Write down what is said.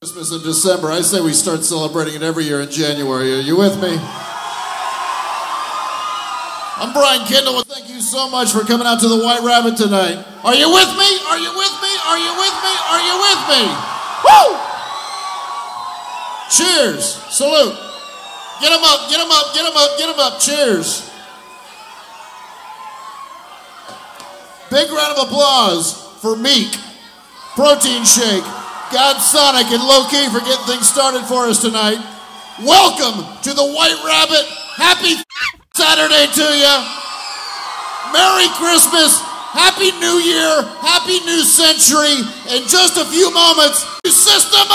Christmas in December. I say we start celebrating it every year in January. Are you with me? I'm Brian Kendall, and thank you so much for coming out to the White Rabbit tonight. Are you with me? Are you with me? Are you with me? Are you with me? Woo! Cheers. Salute. Get them up, get them up, get them up, get them up. Cheers. Big round of applause for Meek, Protein Shake, Ghodsonic, and Lokey for getting things started for us tonight. Welcome to the White Rabbit. Happy Saturday to you. Merry Christmas. Happy New Year. Happy New Century. In just a few moments, System.